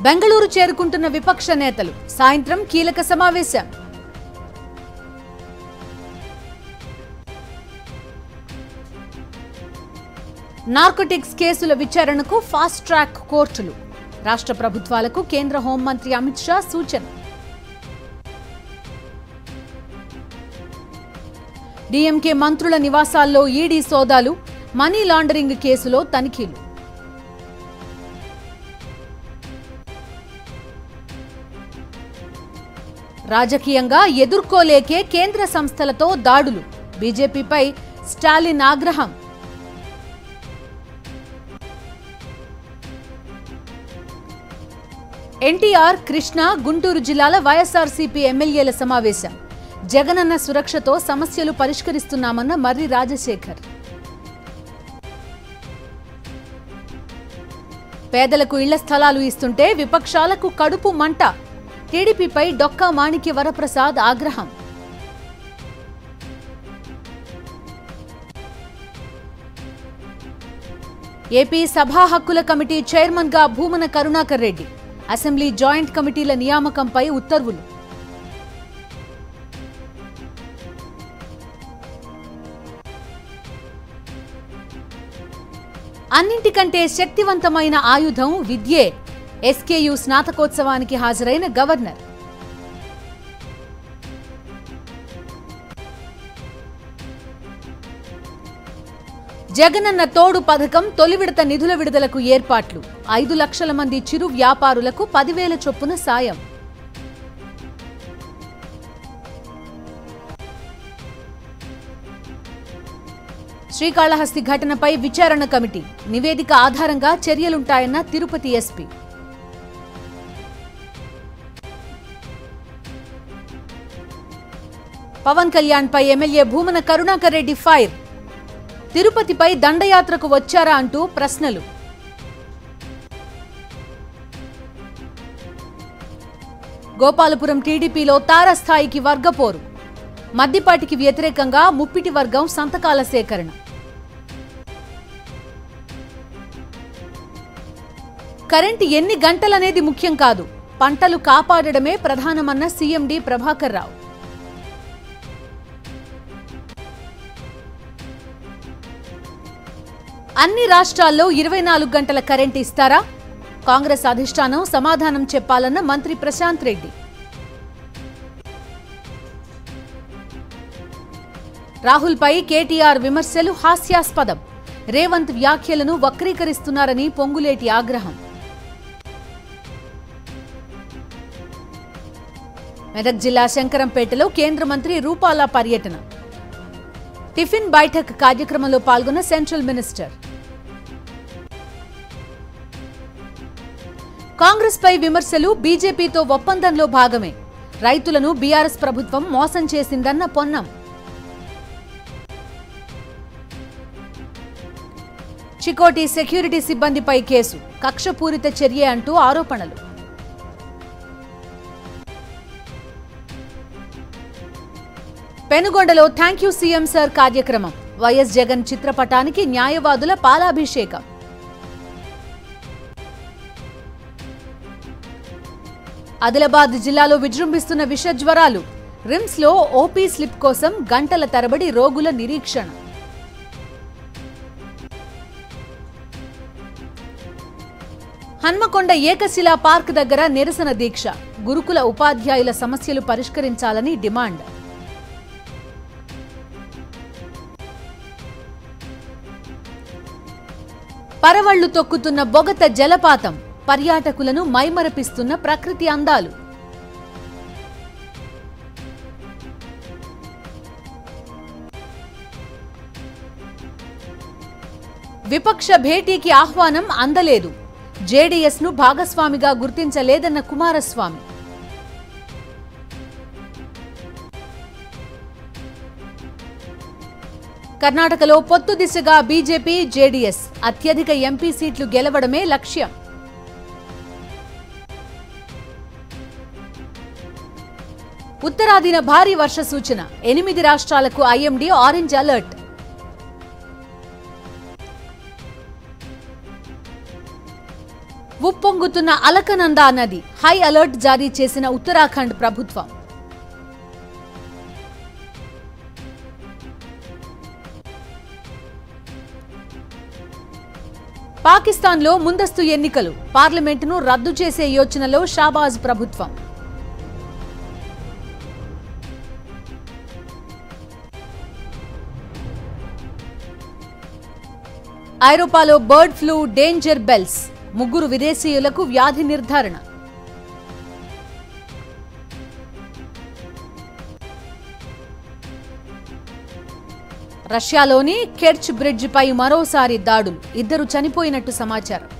బెంగళూరు చేరుకుంటున్న విపక్ష నేతలు సాయంత్రం కీలక సమావేశం. నార్కోటిక్స్ కేసుల విచారణకు ఫాస్ట్ ట్రాక్ కోర్టులు. రాష్ట్ర ప్రభుత్వాలకు కేంద్ర హోంమంత్రి అమిత్ షా సూచన. డీఎంకే మంత్రుల నివాసాల్లో ఈడీ సోదాలు మనీ లాండరింగ్ కేసులో తనిఖీలు. రాజకీయంగా ఎదుర్కోలేకే కేంద్ర సంస్థలతో దాడులు. బీజేపీపై స్టాలిన్ ఆగ్రహం. ఎన్టీఆర్ కృష్ణ గుంటూరు జిల్లాల వైఎస్ఆర్సీపీ ఎమ్మెల్యేల సమావేశం. జగనన్న సురక్షతో సమస్యలు పరిష్కరిస్తున్నామన్న మర్రి రాజశేఖర్. పేదలకు ఇళ్ళ స్థలాలు ఇస్తుంటే విపక్షాలకు కడుపు మంట. టీడీపీపై డొక్కా మాణిక్య వరప్రసాద్ ఆగ్రహం. ఏపీ సభా హక్కుల కమిటీ చైర్మన్గా భూమన కరుణాకర్ రెడ్డి. అసెంబ్లీ జాయింట్ కమిటీల నియామకంపై ఉత్తర్వులు. అన్నింటికంటే శక్తివంతమైన ఆయుధం విద్యే. ఎస్కేయు స్నాతకోత్సవానికి హాజరైన గవర్నర్. జగనన్న తోడు పథకం తొలి విడత నిధుల విడుదలకు ఏర్పాట్లు. ఐదు లక్షల మంది చిరు వ్యాపారులకు పదివేల చొప్పున సాయం. శ్రీకాళహస్తి ఘటనపై విచారణ కమిటీ. నివేదిక ఆధారంగా చర్యలుంటాయన్న తిరుపతి ఎస్పీ. పవన్ కళ్యాణ్ పై ఎమ్మెల్యే భూమన కరుణాకర్ రెడ్డి ఫైర్. తిరుపతిపై దండయాత్రకు వచ్చారా అంటూ ప్రశ్నలు. గోపాలపురం టీడీపీలో తారస్థాయికి వర్గపోరు. మద్దిపాటికి వ్యతిరేకంగా ముప్పిటి వర్గం సంతకాల సేకరణ. కరెంటు ఎన్ని గంటలనేది ముఖ్యం కాదు. పంటలు కాపాడడమే ప్రధానమన్న సీఎండీ ప్రభాకర్ రావు. అన్ని రాష్ట్రాల్లో ఇరవై నాలుగు గంటల కరెంట్ ఇస్తారా? కాంగ్రెస్ అధిష్టానం సమాధానం చెప్పాలన్న మంత్రి ప్రశాంత్ రెడ్డి. రాహుల్పై కేటీఆర్ విమర్శలు హాస్యాస్పదం. రేవంత్ వ్యాఖ్యలను వక్రీకరిస్తున్నారని పొంగులేటి ఆగ్రహం. మెదక్ జిల్లా శంకరంపేటలో కేంద్ర మంత్రి రూపాల పర్యటన. టిఫిన్ బైఠక్ కార్యక్రమంలో పాల్గొన్న సెంట్రల్ మినిస్టర్. కాంగ్రెస్ పై విమర్శలు బీజేపీతో ఒప్పందంలో భాగమే. రైతులను బీఆర్ఎస్ ప్రభుత్వం మోసం చేసిందన్న పొన్నం. చికోటి సెక్యూరిటీ సిబ్బందిపై కేసు. కక్షపూరిత చర్య అంటూ ఆరోపణలు. పెనుగొండలో థ్యాంక్ యూ సీఎం సార్ కార్యక్రమం. వైఎస్ జగన్ చిత్రపటానికి న్యాయవాదుల పాలాభిషేకం. ఆదిలాబాద్ జిల్లాలో విజృంభిస్తున్న విష జ్వరాలు రిమ్స్లో ఓపీ స్లిప్ కోసం గంటల తరబడి రోగుల నిరీక్షణ. హన్మకొండ ఏకశిలా పార్క్ దగ్గర నిరసన దీక్ష. గురుకుల ఉపాధ్యాయుల సమస్యలు పరిష్కరించాలని డిమాండ్. పరవళ్ళు తొక్కుతున్న బొగత జలపాతం. పర్యాటకులను మైమరపిస్తున్న ప్రకృతి అందాలు. విపక్ష భేటీకి ఆహ్వానం అందలేదు. జేడీఎస్ను భాగస్వామిగా గుర్తించలేదన్న కుమారస్వామి. కర్ణాటకలో పొత్తు దిశగా బీజేపీ జేడీఎస్ అత్యధిక ఎంపీ సీట్లు గెలవడమే లక్ష్యం. ఉత్తరాదిన భారీ వర్ష సూచన ఎనిమిది రాష్ట్రాలకు ఐఎండీ ఆరెంజ్ అలర్ట్. ఉప్పొంగుతున్న అలకనందా నది హై అలర్ట్ జారీ చేసిన ఉత్తరాఖండ్ ప్రభుత్వం. పాకిస్తాన్లో ముందస్తు ఎన్నికలు. పార్లమెంటును రద్దు చేసే యోచనలో షాబాజ్ ప్రభుత్వం. ఐరోపాలో బర్డ్ ఫ్లూ డేంజర్ బెల్స్ ముగ్గురు విదేశీయులకు వ్యాధి నిర్ధారణ. రష్యాలోని కెర్చ్ బ్రిడ్జ్ పై మరోసారి దాడులు. ఇద్దరు చనిపోయినట్టు సమాచారం.